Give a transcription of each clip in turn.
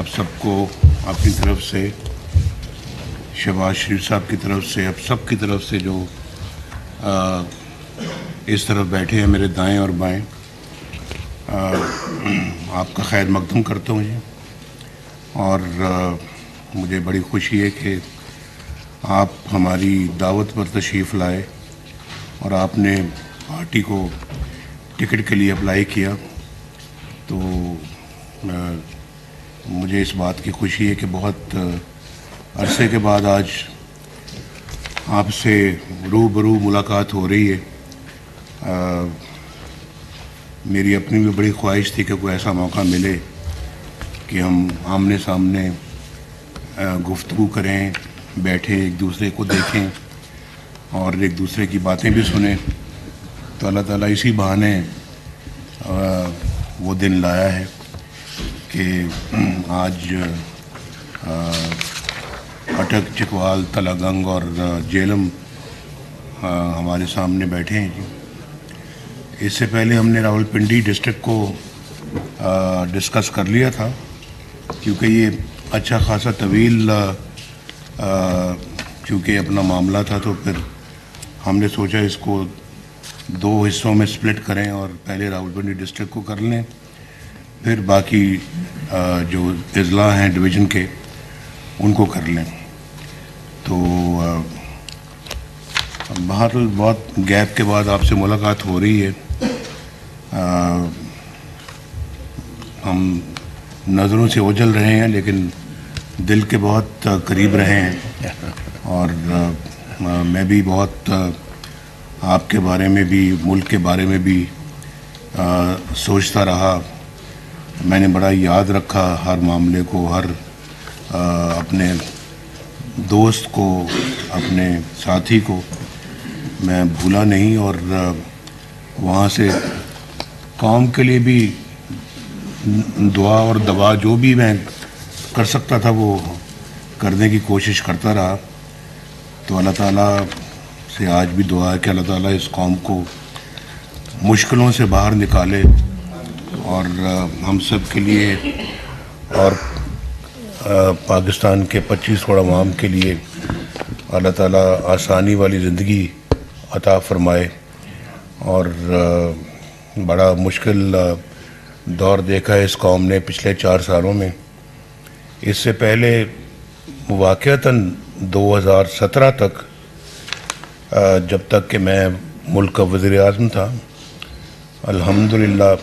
आप सबको अपनी तरफ़ से शहबाज शरीफ साहब की तरफ़ से अब सब की तरफ़ से जो आ, इस तरफ़ बैठे हैं मेरे दाएँ और बाएँ आ, आपका खैर मकदम करता हूँ जी। और आ, मुझे बड़ी खुशी है कि आप हमारी दावत पर तशरीफ़ लाए और आपने पार्टी को टिकट के लिए अप्लाई किया। तो मुझे इस बात की खुशी है कि बहुत अरसे के बाद आज आपसे रूबरू मुलाकात हो रही है। आ, मेरी अपनी भी बड़ी ख्वाहिश थी कि कोई ऐसा मौका मिले कि हम आमने सामने गुफ्तु करें बैठे एक दूसरे को देखें और एक दूसरे की बातें भी सुने। तो अल्लाह ताला इसी बहाने वो दिन लाया है। कि आज अटक, चिकवाल, तलागंग और जेलम हमारे सामने बैठे हैं जी। इससे पहले हमने रावलपिंडी डिस्ट्रिक्ट को डिस्कस कर लिया था, क्योंकि ये अच्छा खासा तवील क्योंकि अपना मामला था तो फिर हमने सोचा इसको दो हिस्सों में स्प्लिट करें और पहले रावलपिंडी डिस्ट्रिक्ट को कर लें। फिर बाकी जो अजला हैं डिवीज़न के उनको कर लें। तो बाहर बहुत गैप के बाद आपसे मुलाकात हो रही है। आ, हम नज़रों से ओझल रहे हैं लेकिन दिल के बहुत करीब रहे हैं। और आ, मैं भी बहुत आपके बारे में भी मुल्क के बारे में भी आ, सोचता रहा। मैंने बड़ा याद रखा हर मामले को हर आ, अपने दोस्त को अपने साथी को। मैं भूला नहीं और वहाँ से काम के लिए भी दुआ और दवा जो भी मैं कर सकता था वो करने की कोशिश करता रहा। तो अल्लाह ताला से आज भी दुआ है कि अल्लाह ताला इस कौम को मुश्किलों से बाहर निकाले। और हम सब के लिए और पाकिस्तान के 25 करोड़ आवाम के लिए अल्लाह ताला आसानी वाली ज़िंदगी अता फरमाए और बड़ा मुश्किल दौर देखा है इस कौम ने पिछले चार सालों में। इससे पहले वाक़ता 2017 तक जब तक कि मैं मुल्क का वज़ी अजम था, अल्हम्दुलिल्लाह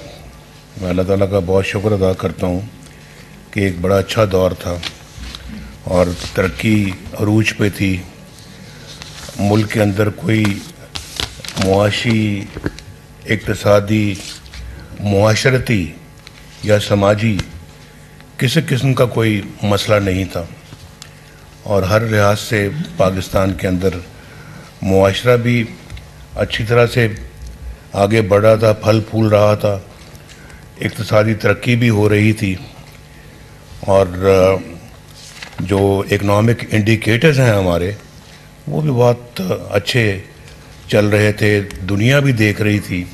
मैं अल्लाह ताला का बहुत शुक्र अदा करता हूँ कि एक बड़ा अच्छा दौर था और तरक्की अरूज पे थी। मुल्क के अंदर कोई मुआशी, इकतसादी माशरती या समाजी किसी किस्म का कोई मसला नहीं था और हर लिहाज से पाकिस्तान के अंदर मुआशरा भी अच्छी तरह से आगे बढ़ रहा था, फल फूल रहा था। इकतसादी तरक्की भी हो रही थी और जो इकनॉमिक इंडिकेटर्स हैं हमारे, वो भी बहुत अच्छे चल रहे थे, दुनिया भी देख रही थी।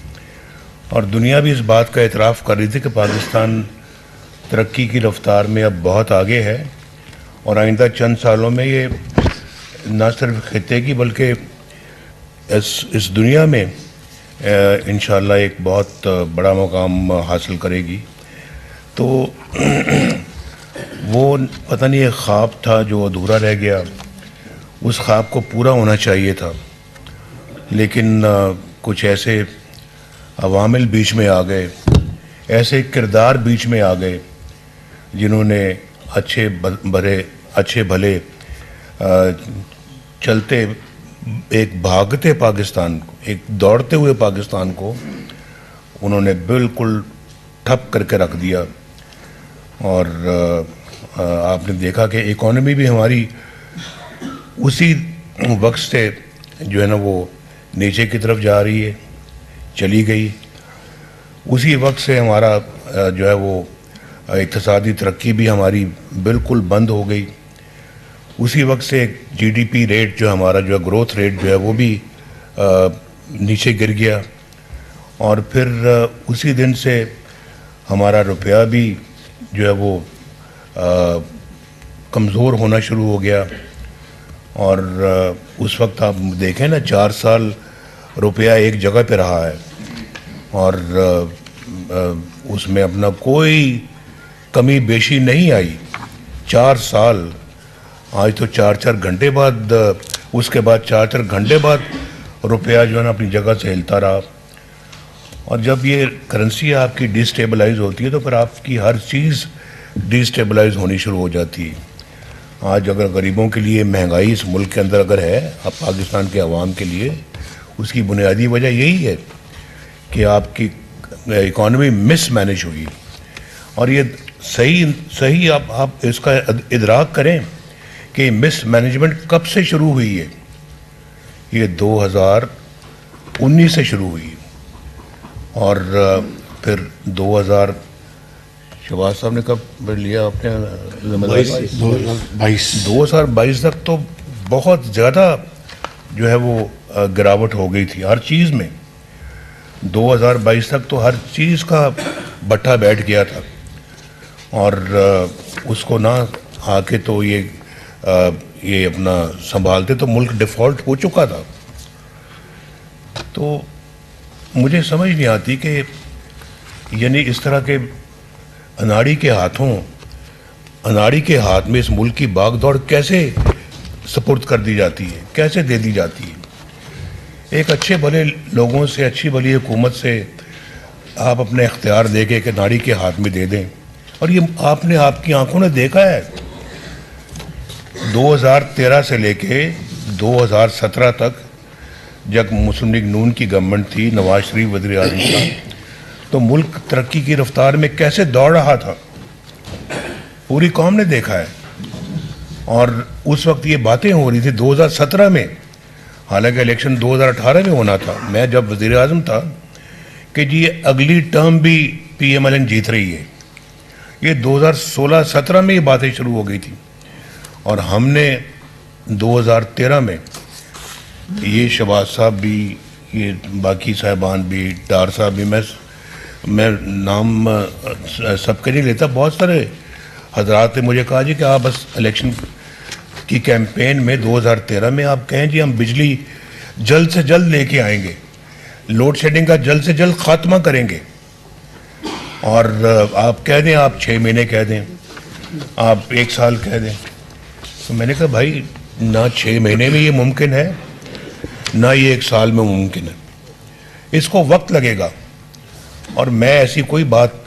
और दुनिया भी इस बात का एतराफ़ कर रही थी कि पाकिस्तान तरक्की की रफ्तार में अब बहुत आगे है और आइंदा चंद सालों में ये न सिर्फ़ खत्े की बल्कि इस इस दुनिया में इन एक बहुत बड़ा मकाम हासिल करेगी। तो वो पता नहीं, एक ख्वाब था जो अधूरा रह गया। उस ख्वाब को पूरा होना चाहिए था। लेकिन कुछ ऐसे अवामिल बीच में आ गए। ऐसे किरदार बीच में आ गए, जिन्होंने अच्छे भरे अच्छे भले चलते एक भागते पाकिस्तान को, एक दौड़ते हुए पाकिस्तान को उन्होंने बिल्कुल ठप करके रख दिया। और आपने देखा कि इकोनॉमी भी हमारी उसी वक्त से जो है ना वो नीचे की तरफ़ जा रही है, चली गई। उसी वक्त से हमारा जो है वो इकतसादी तरक्की भी हमारी बिल्कुल बंद हो गई। उसी वक्त से जीडीपी रेट जो हमारा जो है ग्रोथ रेट जो है वो भी आ, नीचे गिर गया। और फिर उसी दिन से हमारा रुपया भी जो है वो कमज़ोर होना शुरू हो गया। और उस वक्त आप देखें ना चार साल रुपया एक जगह पे रहा है। और उसमें अपना कोई कमी बेशी नहीं आई। चार साल आज तो चार चार घंटे बाद, उसके बाद चार चार घंटे बाद रुपया जो है ना अपनी जगह से हिलता रहा। और जब ये करेंसी आपकी डिस्टेबलाइज होती है तो फिर आपकी हर चीज़ डिस्टेबलाइज होनी शुरू हो जाती है। आज अगर गरीबों के लिए महँगाई इस मुल्क के अंदर अगर है अब पाकिस्तान के अवाम के लिए, उसकी बुनियादी वजह यही है कि आपकी इकॉनमी मिस मैनेज हुई और ये सही सही आप आप इसका इदराक करें कि मिस मैनेजमेंट कब से शुरू हुई है? ये 2019 से शुरू हुई। और फिर 2000 शहबाज साहब ने कब लिया अपने बाईस। दो हज़ार बाईस तक तो बहुत ज़्यादा जो है वो गिरावट हो गई थी हर चीज़ में। 2022 तक तो हर चीज़ का बट्टा बैठ गया था। और उसको ना आके तो ये ये अपना संभालते तो मुल्क डिफ़ॉल्ट हो चुका था। तो मुझे समझ नहीं आती कि यानी इस तरह के अनाड़ी के हाथों, अनाड़ी के हाथ में इस मुल्क की बागदौड़ कैसे सपुर्द कर दी जाती है, कैसे दे दी जाती है? एक अच्छे भले लोगों से, अच्छी भली हुकूमत से आप अपने अख्तियार दे के एक नाड़ी के हाथ में दे दें। और ये आपने आपकी आँखों ने देखा है 2013 से लेके 2017 तक जब मुस्लिम लीग नून की गवर्नमेंट थी, नवाज़ शरीफ वजी अजम का तो मुल्क तरक्की की रफ्तार में कैसे दौड़ रहा था, पूरी कौम ने देखा है। और उस वक्त ये बातें हो रही थी 2017 में, हालाँकि इलेक्शन 2018 में होना था, मैं जब वज़ी अजम था कि जी ये अगली टर्म भी पी एम एल एन जीत रही है। ये 2016-17 में ये बातें शुरू हो गई थी। और हमने 2013 में ये शबाज साहब भी, ये बाकी साहबान भी, डार साहब भी, मैं मैं नाम सबके नहीं लेता, बहुत सारे हजरात ने मुझे कहा जी कि आप बस इलेक्शन की कैंपेन में 2013 में आप कहें जी, हम बिजली जल्द से जल्द लेके आएँगे, लोड शेडिंग का जल्द से जल्द खात्मा करेंगे। और आप कह दें, आप छः महीने कह दें, आप एक साल कह दें। तो मैंने कहा, भाई, ना छः महीने में ये मुमकिन है, ना ये एक साल में मुमकिन है। इसको वक्त लगेगा और मैं ऐसी कोई बात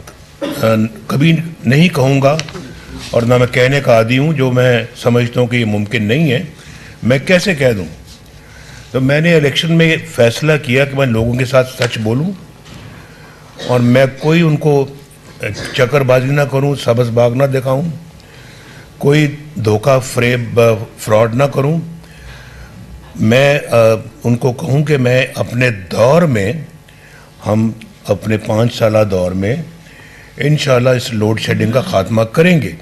कभी नहीं कहूँगा और ना मैं कहने का आदि हूँ जो मैं समझता हूँ कि ये मुमकिन नहीं है। मैं कैसे कह दूँ? तो मैंने इलेक्शन में फैसला किया कि मैं लोगों के साथ सच बोलूँ और मैं कोई उनको चक्करबाजी ना करूँ, सबस बाग ना दिखाऊँ। कोई धोखा फ्रेब फ्रॉड ना करूँ। मैं आ, उनको कहूँ कि मैं अपने दौर में हम अपने पाँच साल दौर में इन इस लोड शेडिंग का ख़ात्मा करेंगे।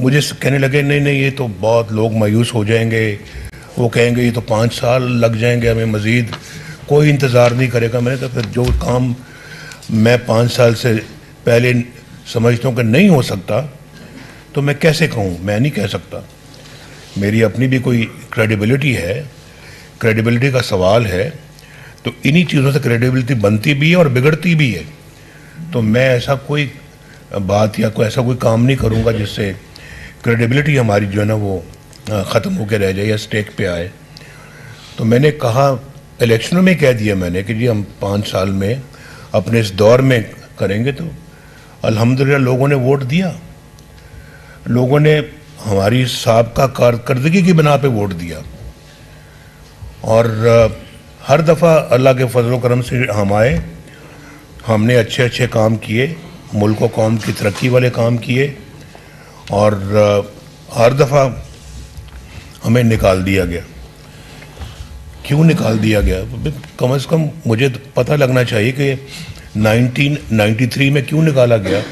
मुझे कहने लगे नहीं नहीं ये तो बहुत लोग मायूस हो जाएँगे। वो कहेंगे ये तो पाँच साल लग जाएँगे हमें मज़ीद। कोई इंतज़ार नहीं करेगा। मैंने तो फिर जो काम मैं पाँच साल से पहले समझता हूँ कि नहीं हो सकता तो मैं कैसे कहूँ? मैं नहीं कह सकता। मेरी अपनी भी कोई क्रेडिबिलिटी है क्रेडिबिलिटी का सवाल है तो इन्हीं चीज़ों से क्रेडिबिलिटी बनती भी है और बिगड़ती भी है। तो मैं ऐसा कोई बात या कोई ऐसा कोई काम नहीं करूँगा जिससे क्रेडिबिलिटी हमारी जो है ना वो ख़त्म होकर रह जाए या स्टेक पे आए। तो मैंने कहा इलेक्शनों में कह दिया मैंने कि जी हम पाँच साल में अपने इस दौर में करेंगे तो अल्हम्दुलिल्लाह लोगों ने वोट दिया। लोगों ने हमारी सबका कारकर्दगी की बिना पे वोट दिया। और हर दफ़ा अल्लाह के फजल करम से हम आए, हमने अच्छे अच्छे काम किए, मुल्क कौम की तरक्की वाले काम किए, और हर दफ़ा हमें निकाल दिया गया। क्यों निकाल दिया गया? कम अज़ कम मुझे पता लगना चाहिए कि 1993 में क्यों निकाला गया?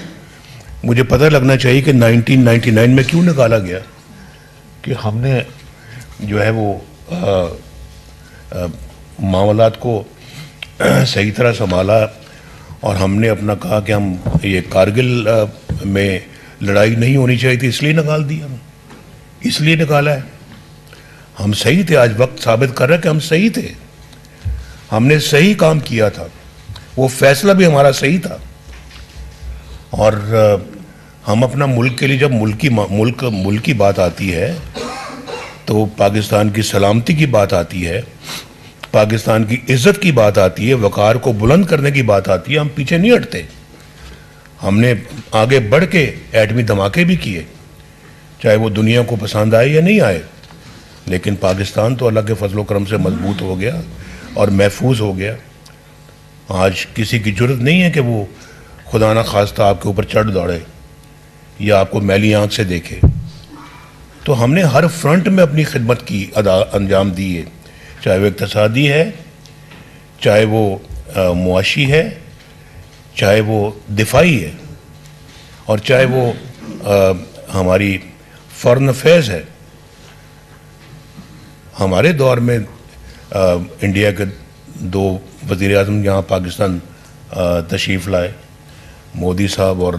मुझे पता लगना चाहिए कि 1999 में क्यों निकाला गया कि हमने जो है वो मामलात को सही तरह संभाला और हमने अपना कहा कि हम, ये कारगिल में लड़ाई नहीं होनी चाहिए थी, इसलिए निकाल दिया हम इसलिए निकाला है। हम सही थे, आज वक्त साबित कर रहा है कि हम सही थे। हमने सही काम किया था। वो फैसला भी हमारा सही था। और हम अपना मुल्क के लिए जब मुल्क की मुल्क मुल्क की बात आती है तो पाकिस्तान की सलामती की बात आती है, पाकिस्तान की इज़्ज़त की बात आती है, वकार को बुलंद करने की बात आती है, हम पीछे नहीं हटते। हमने आगे बढ़ के एटमी धमाके भी किए, चाहे वो दुनिया को पसंद आए या नहीं आए, लेकिन पाकिस्तान तो अल्लाह के फजल करम से मज़बूत हो गया और महफूज हो गया। आज किसी की ज़रूरत नहीं है कि वो खुदा ना खास्ता आपके ऊपर चढ़ दौड़े। या आपको मैली आँख से देखे। तो हमने हर फ्रंट में अपनी खिदमत की अदा अंजाम दी है चाहे वो इकतसादी है चाहे वो मुआशी है चाहे वो दिफाई है और चाहे वो आ, हमारी फॉरन अफेयर्स है। हमारे दौर में आ, इंडिया के दो वज़ी अजम यहाँ पाकिस्तान तशरीफ़ लाए मोदी साहब और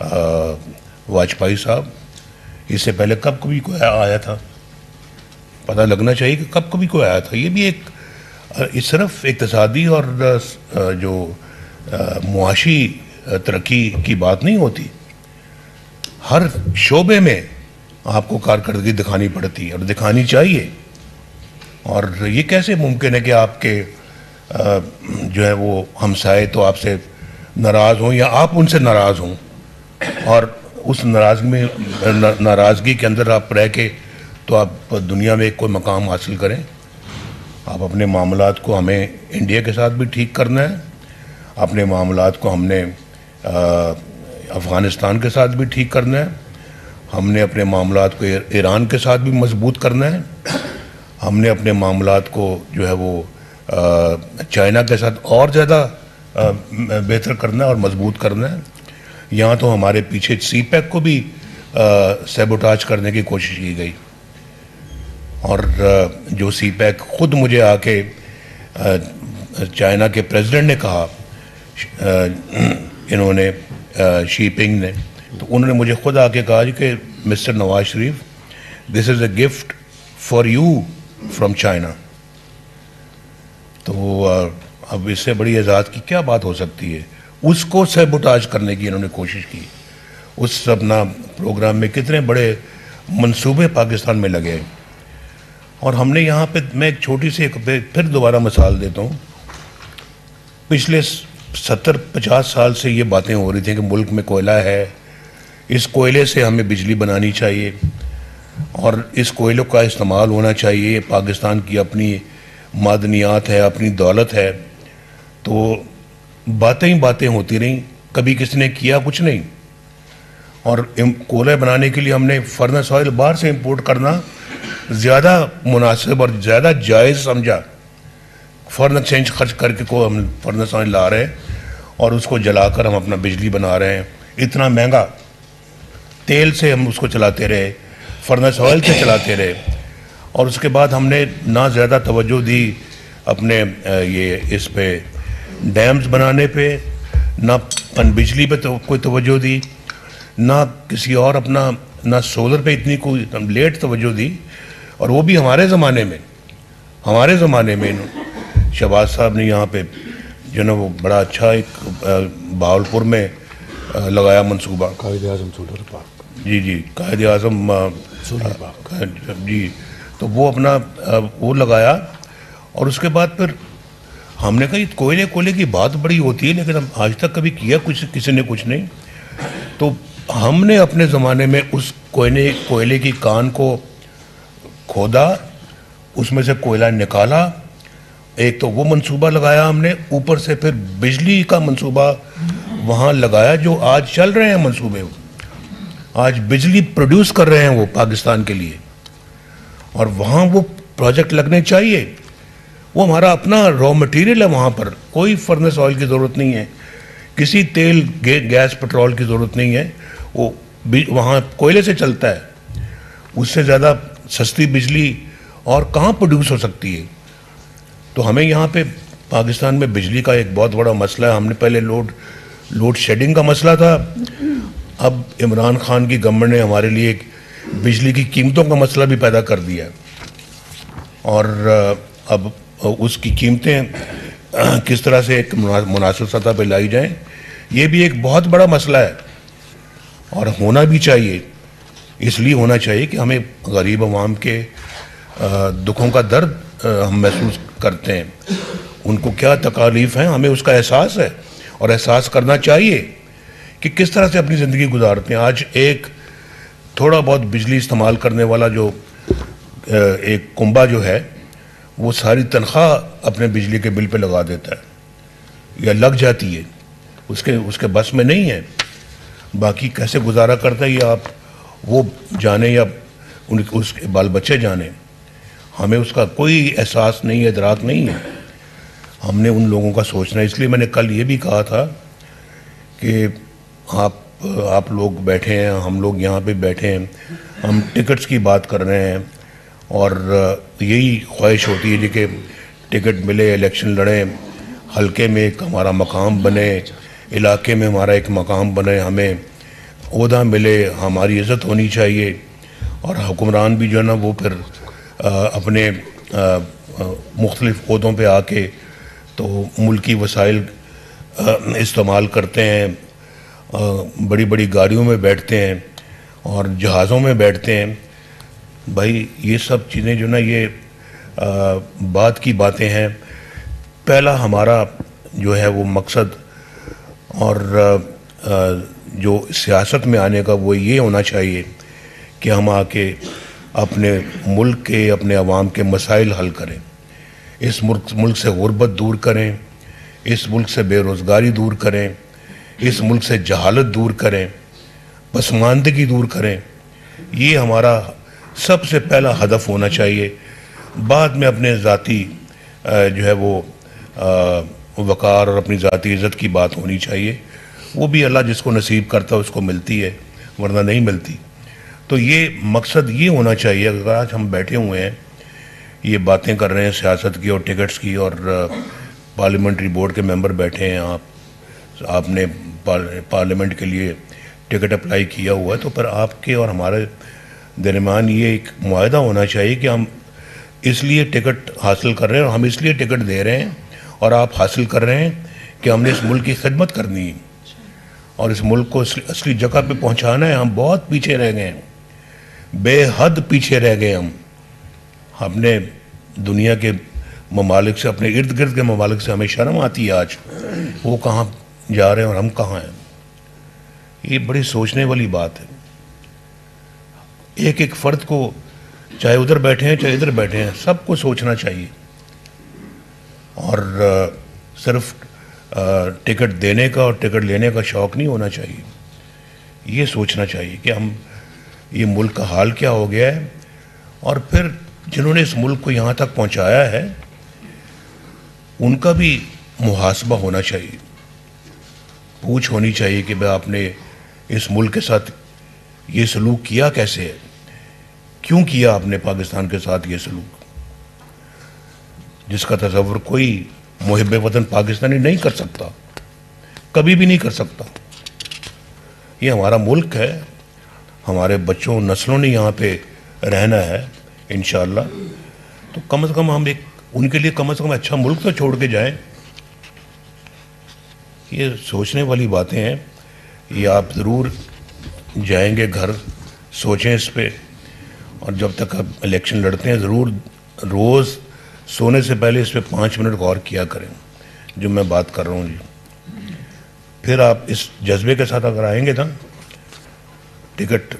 वाजपेयी साहब, इससे पहले कब कभी कोई आया था? पता लगना चाहिए कि कब कभी कोई आया था। ये भी एक, इस सिर्फ़ इकतसादी और जो मुआशी तरक्की की बात नहीं होती। हर शोबे में आपको कारकर्दगी दिखानी पड़ती है और दिखानी चाहिए। और ये कैसे मुमकिन है कि आपके जो है वो हमसाए तो आपसे नाराज़ हों या आप उनसे नाराज़ हों? और उस नाराज़गी में नाराज़गी के अंदर आप रह के तो आप दुनिया में कोई मकाम हासिल करें। आप अपने मामला को हमें इंडिया के साथ भी ठीक करना है। अपने मामला को हमने अफ़गानिस्तान के साथ भी ठीक करना है। हमने अपने मामला को ईरान के साथ भी मज़बूत करना है। हमने अपने मामला को जो है वो चाइना के साथ और ज़्यादा बेहतर करना है और मज़बूत करना है। यहाँ तो हमारे पीछे सी पैक को भी सेबोटाज करने की कोशिश की गई। और जो सी पैक खुद मुझे आके चाइना के प्रेसिडेंट ने कहा इन्होंने शीपिंग ने तो उन्होंने मुझे खुद आके कहा कि, mister Nawaz Sharif this is a gift for you from China तो अब इससे बड़ी आज़ाद की क्या बात हो सकती है? उसको सेबोटाज करने की इन्होंने कोशिश की। उस अपना प्रोग्राम में कितने बड़े मंसूबे पाकिस्तान में लगे और हमने यहाँ पे, मैं एक छोटी सी एक फिर दोबारा मिसाल देता हूँ। पिछले सत्तर, पचास साल से ये बातें हो रही थी कि मुल्क में कोयला है। इस कोयले से हमें बिजली बनानी चाहिए। और इस कोयलों का इस्तेमाल होना चाहिए। पाकिस्तान की अपनी मादनियात है, अपनी दौलत है। तो बातें ही बातें होती रहीं, कभी किसी ने किया कुछ नहीं। और कोयला बनाने के लिए हमने फर्नेस ऑयल बाहर से इंपोर्ट करना ज़्यादा मुनासिब और ज़्यादा जायज़ समझा। फॉरन एक्सचेंज खर्च करके को हम फर्नेस ऑयल ला रहे हैं और उसको जलाकर हम अपना बिजली बना रहे हैं। इतना महँगा। तेल से हम उसको चलाते रहे फर्नेस ऑयल से चलाते रहे। और उसके बाद हमने ना ज़्यादा तवज्जो दी अपने ये इस पे डैम्स बनाने पे ना पन बिजली पे तो कोई तवज्जो दी ना किसी और अपना ना सोलर पे इतनी कोई लेट तवज्जो दी और वो भी हमारे ज़माने में हमारे ज़माने में शहबाज साहब ने यहाँ पे जो ना वो बड़ा अच्छा एक बावलपुर में लगाया मनसूबा। कायद अजम सोलर पार्क। जी जी कायद अजम जी तो वो अपना वो लगाया और उसके बाद फिर हमने कहा कोयले कोयले की बात बड़ी होती है, लेकिन हम आज तक कभी किया कुछ, किसी ने कुछ नहीं। तो हमने अपने ज़माने में उस कोयले कोयले की कान को खोदा, उसमें से कोयला निकाला। एक तो वो मंसूबा लगाया हमने, ऊपर से फिर बिजली का मंसूबा वहाँ लगाया, जो आज चल रहे हैं मंसूबे। आज बिजली प्रोड्यूस कर रहे हैं वो पाकिस्तान के लिए। और वहाँ वो प्रोजेक्ट लगने चाहिए। वो हमारा अपना रॉ मटेरियल है वहाँ पर। कोई फर्नेस ऑयल की ज़रूरत नहीं है। किसी तेल गैस पेट्रोल की ज़रूरत नहीं है। वो वहाँ कोयले से चलता है। उससे ज़्यादा सस्ती बिजली और कहाँ प्रोड्यूस हो सकती है? तो हमें यहाँ पे पाकिस्तान में बिजली का एक बहुत बड़ा मसला है। हमने पहले लोड लोड शेडिंग का मसला था। अब इमरान खान की गवर्नमेंट ने हमारे लिए बिजली की कीमतों का मसला भी पैदा कर दिया और अ, अब उसकी कीमतें किस तरह से एक मुना- मुनासिब सतह पर लाई जाएँ, ये भी एक बहुत बड़ा मसला है। और होना भी चाहिए। इसलिए होना चाहिए कि हमें गरीब आवाम के दुखों का दर्द हम महसूस करते हैं। उनको क्या तकालीफ हैं? हमें उसका एहसास है। और एहसास करना चाहिए कि किस तरह से अपनी ज़िंदगी गुजारते हैं। आज एक थोड़ा बहुत बिजली इस्तेमाल करने वाला जो एक कुंबा जो है वो सारी तनख्वाह अपने बिजली के बिल पे लगा देता है। या लग जाती है। उसके उसके बस में नहीं है। बाकी कैसे गुजारा करता है ये आप? वो जाने या उन उसके बाल बच्चे जाने। हमें उसका कोई एहसास नहीं है इदराक नहीं है। हमने उन लोगों का सोचना इसलिए मैंने कल ये भी कहा था कि आप आप लोग बैठे हैं, हम लोग यहाँ पे बैठे हैं, हम टिकट्स की बात कर रहे हैं। और यही ख्वाहिश होती है कि टिकट मिले इलेक्शन लड़ें हल्के में एक हमारा मकाम बने इलाके में हमारा एक मकाम बने हमें अहदा मिले हमारी इज़्ज़त होनी चाहिए और हुक्मरान भी जो है ना वो फिर अ, अपने मुख्तलिफ़ अहदों पे आके तो मुल्की वसाइल इस्तेमाल करते हैं आ, बड़ी बड़ी गाड़ियों में बैठते हैं और जहाज़ों में बैठते हैं। भाई ये सब चीज़ें जो ना ये आ, बात की बातें हैं। पहला हमारा जो है वो मकसद और आ, जो सियासत में आने का वो ये होना चाहिए कि हम आके अपने मुल्क के अपने अवाम के मसाइल हल करें। इस मुल्क मुल्क से गुर्बत दूर करें इस मुल्क से बेरोज़गारी दूर करें इस मुल्क से जहालत दूर करें पसमानदगी दूर करें। ये हमारा सबसे पहला हदफ होना चाहिए। बाद में अपने ज़ाती जो है वो वक़ार और अपनी ज़ाती इज़्ज़त की बात होनी चाहिए। वो भी अल्लाह जिसको नसीब करता है उसको मिलती है, वरना नहीं मिलती। तो ये मकसद ये होना चाहिए, अगर आज हम बैठे हुए हैं, ये बातें कर रहे हैं सियासत की और टिकट्स की और पार्लियामेंट्री बोर्ड के मेंबर बैठे हैं आप, आपने पार्लियामेंट के लिए टिकट अप्लाई किया हुआ है तो पर आपके और हमारे दरमियान ये एक माहा होना चाहिए कि हम इसलिए टिकट हासिल कर रहे हैं और हम इसलिए टिकट दे रहे हैं और आप हासिल कर रहे हैं कि हमने इस मुल्क की खिदमत करनी है। और इस मुल्क को असली जगह पे पहुंचाना है। हम बहुत पीछे रह गए हैं। बेहद पीछे रह गए हम। हमने दुनिया के ममालिक से, अपने इर्द गिर्द के ममालिक से हमें शर्म आती है आज। वो कहाँ जा रहे हैं और हम कहाँ हैं? ये बड़ी सोचने वाली बात है। एक एक फ़र्द को चाहे उधर बैठे हैं चाहे इधर बैठे हैं सबको सोचना चाहिए। और अ, सिर्फ़ टिकट देने का और टिकट लेने का शौक़ नहीं होना चाहिए। ये सोचना चाहिए कि हम ये मुल्क का हाल क्या हो गया है? और फिर जिन्होंने इस मुल्क को यहाँ तक पहुँचाया है उनका भी मुहासबा होना चाहिए। पूछ होनी चाहिए कि भाई आपने इस मुल्क के साथ ये सलूक किया कैसे है? क्यों किया आपने पाकिस्तान के साथ ये सलूक? जिसका तस्वर कोई मुहब वतन पाकिस्तानी नहीं कर सकता, कभी भी नहीं कर सकता। ये हमारा मुल्क है, हमारे बच्चों, नस्लों ने यहाँ पे रहना है इन तो कम से कम हम एक, उनके लिए कम से कम अच्छा मुल्क तो छोड़ के जाएँ। ये सोचने वाली बातें हैं, ये आप ज़रूर जाएँगे घर, सोचें इस पे। और जब तक आप इलेक्शन लड़ते हैं, ज़रूर रोज़ सोने से पहले इस पर पाँच मिनट गौर किया करें, जो मैं बात कर रहा हूँ जी। फिर आप इस जज्बे के साथ अगर आएँगे ना, टिकट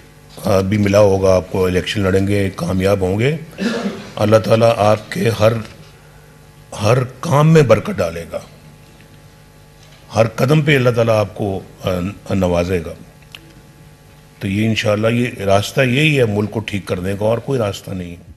भी मिला होगा आपको इलेक्शन लड़ेंगे, कामयाब होंगे। अल्लाह ताला आपके हर हर काम में बरकत डालेगा। हर कदम पे अल्लाह ताला आपको नवाजेगा। तो ये इन ये रास्ता यही है, मुल्क को ठीक करने का और कोई रास्ता नहीं है।